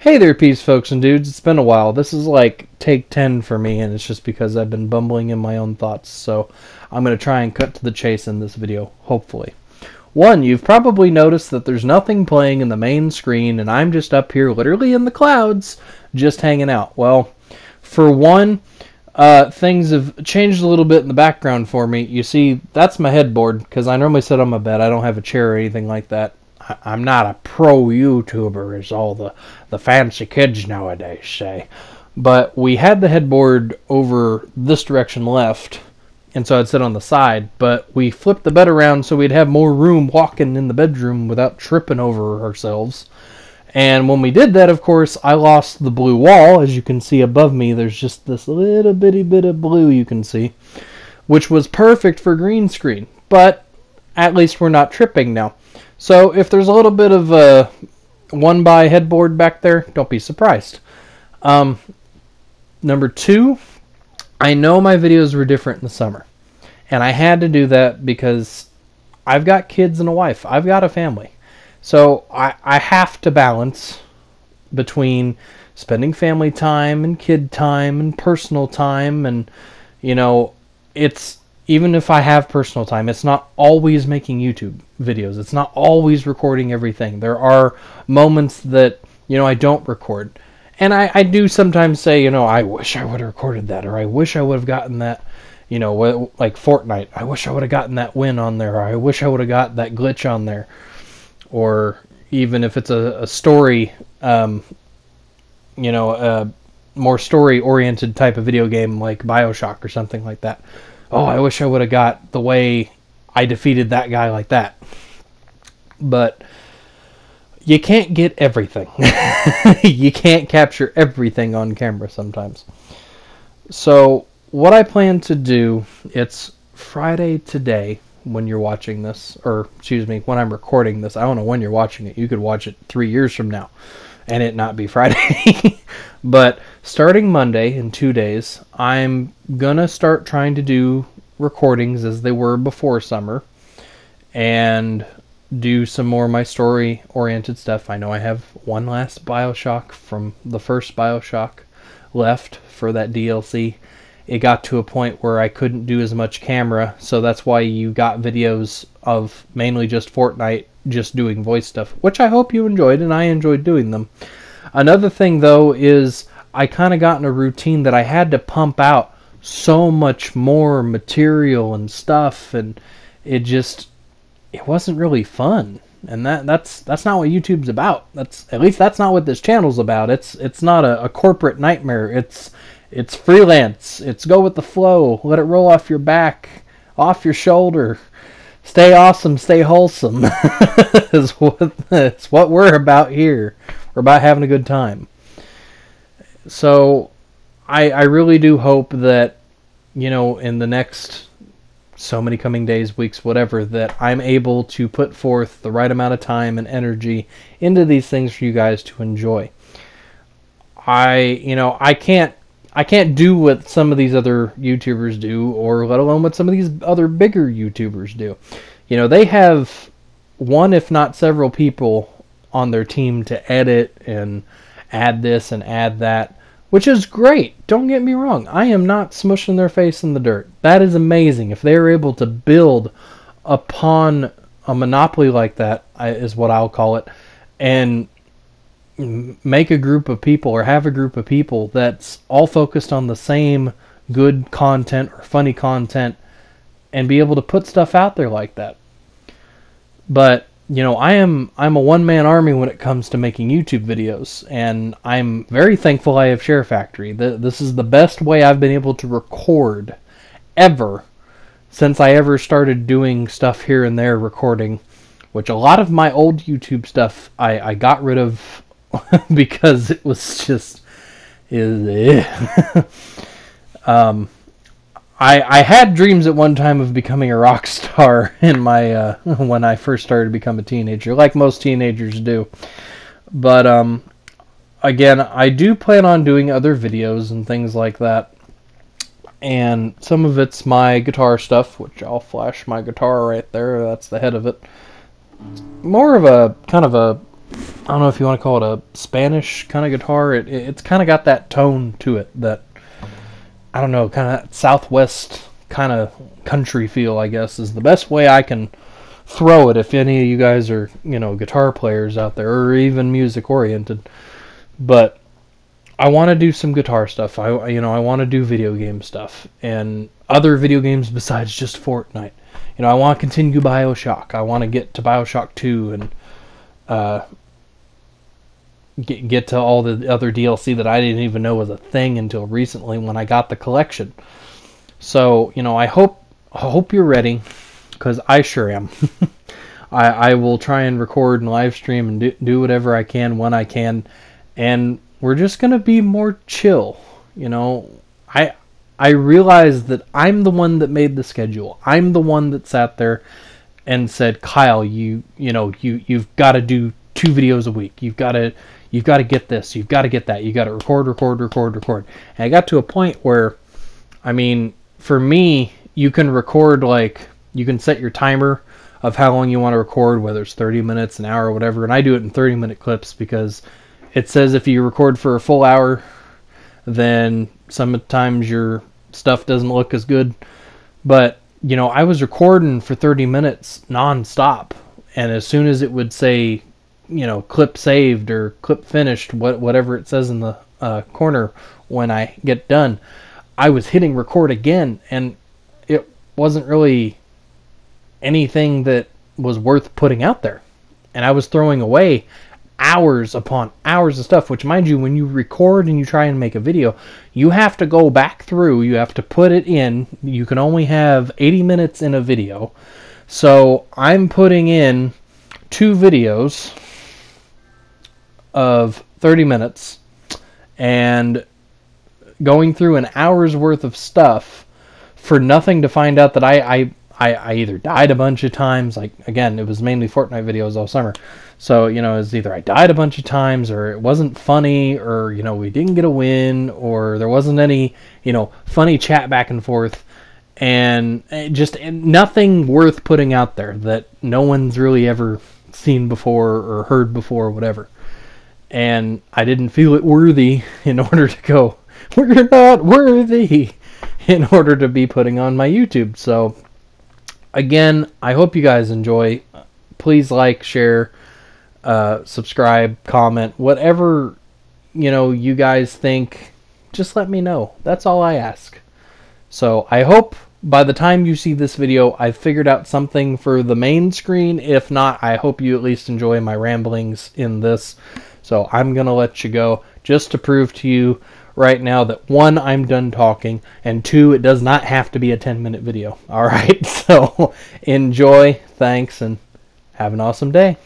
Hey there, peace folks and dudes. It's been a while. This is like take 10 for me, and it's just because I've been bumbling in my own thoughts. So I'm going to try and cut to the chase in this video, hopefully. One, you've probably noticed that there's nothing playing in the main screen, and I'm just up here literally in the clouds, just hanging out. Well, for one, uh, things have changed a little bit in the background for me. You see, that's my headboard, because I normally sit on my bed. I don't have a chair or anything like that. I'm not a pro YouTuber, as all the, the fancy kids nowadays say. But we had the headboard over this direction left, and so I'd sit on the side. But we flipped the bed around so we'd have more room walking in the bedroom without tripping over ourselves. And when we did that, of course, I lost the blue wall. As you can see above me, there's just this little bitty bit of blue you can see, which was perfect for green screen. But at least we're not tripping now. So if there's a little bit of a one by headboard back there, don't be surprised. Um, number two, I know my videos were different in the summer. And I had to do that because I've got kids and a wife. I've got a family. So I, I have to balance between spending family time and kid time and personal time and you know it's even if I have personal time, it's not always making YouTube videos. It's not always recording everything. There are moments that, you know, I don't record. And I, I do sometimes say, you know, I wish I would have recorded that, or I wish I would have gotten that, you know, like Fortnite. I wish I would have gotten that win on there, or I wish I would have got that glitch on there. Or even if it's a, a story, um, you know, a more story oriented type of video game like Bioshock or something like that oh, I wish I would have got the way I defeated that guy like that. But you can't get everything. you can't capture everything on camera sometimes. So, what I plan to do, it's Friday today when you're watching this, or excuse me, when I'm recording this. I don't know when you're watching it. You could watch it three years from now and it not be Friday. but starting Monday in two days, I'm gonna start trying to do recordings as they were before summer and do some more my story oriented stuff. I know I have one last Bioshock from the first Bioshock left for that DLC. It got to a point where I couldn't do as much camera, so that's why you got videos of mainly just Fortnite just doing voice stuff, which I hope you enjoyed, and I enjoyed doing them. Another thing, though, is I kind of got in a routine that I had to pump out so much more material and stuff, and it just it wasn't really fun. And that that's that's not what YouTube's about. That's at least that's not what this channel's about. It's it's not a, a corporate nightmare. It's it's freelance. It's go with the flow. Let it roll off your back, off your shoulder stay awesome, stay wholesome is what it's what we're about here. We're about having a good time. So I I really do hope that you know in the next so many coming days, weeks, whatever, that I'm able to put forth the right amount of time and energy into these things for you guys to enjoy. I, you know, I can't I can't do what some of these other YouTubers do, or let alone what some of these other bigger YouTubers do. You know, they have one, if not several people on their team to edit and add this and add that, which is great. Don't get me wrong. I am not smushing their face in the dirt. That is amazing. If they're able to build upon a monopoly like that, is what I'll call it, and make a group of people or have a group of people that's all focused on the same good content or funny content and be able to put stuff out there like that. But, you know, I am I'm a one man army when it comes to making YouTube videos and I'm very thankful I have SHAREfactory. The, this is the best way I've been able to record ever since I ever started doing stuff here and there recording, which a lot of my old YouTube stuff I, I got rid of because it was just is um I I had dreams at one time of becoming a rock star in my uh, when I first started to become a teenager, like most teenagers do. But um again, I do plan on doing other videos and things like that. And some of it's my guitar stuff, which I'll flash my guitar right there. That's the head of it. More of a kind of a I don't know if you want to call it a Spanish kind of guitar. It, it it's kind of got that tone to it that I don't know, kind of Southwest kind of country feel. I guess is the best way I can throw it. If any of you guys are you know guitar players out there or even music oriented, but I want to do some guitar stuff. I you know I want to do video game stuff and other video games besides just Fortnite. You know I want to continue Bioshock. I want to get to Bioshock Two and uh, get get to all the other DLC that I didn't even know was a thing until recently when I got the collection. So you know I hope I hope you're ready because I sure am. I, I will try and record and live stream and do, do whatever I can when I can, and we're just gonna be more chill. You know, I I realize that I'm the one that made the schedule. I'm the one that sat there and said, Kyle, you you know you you've got to do two videos a week. You've got to you've got to get this. You've got to get that. You got to record, record, record, record. And I got to a point where, I mean, for me, you can record like you can set your timer of how long you want to record, whether it's 30 minutes, an hour, or whatever. And I do it in 30 minute clips because it says if you record for a full hour, then sometimes your stuff doesn't look as good. But, you know, I was recording for 30 minutes nonstop. And as soon as it would say, you know, clip saved or clip finished, what, whatever it says in the uh, corner when I get done, I was hitting record again. And it wasn't really anything that was worth putting out there. And I was throwing away hours upon hours of stuff, which, mind you, when you record and you try and make a video, you have to go back through, you have to put it in. You can only have 80 minutes in a video. So I'm putting in two videos of 30 minutes and going through an hour's worth of stuff for nothing to find out that I, I I, I either died a bunch of times, like again, it was mainly Fortnite videos all summer. So, you know, it's either I died a bunch of times or it wasn't funny or, you know, we didn't get a win or there wasn't any, you know, funny chat back and forth and eh, just eh, nothing worth putting out there that no one's really ever seen before or heard before or whatever. And I didn't feel it worthy in order to go, we're not worthy in order to be putting on my YouTube. So again, I hope you guys enjoy. Please like, share, uh, subscribe, comment, whatever you know you guys think. Just let me know. That's all I ask. So I hope by the time you see this video, I've figured out something for the main screen. If not, I hope you at least enjoy my ramblings in this. So I'm going to let you go just to prove to you right now that one, I'm done talking, and two, it does not have to be a 10 minute video. All right, so enjoy, thanks, and have an awesome day.